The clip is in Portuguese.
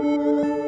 Música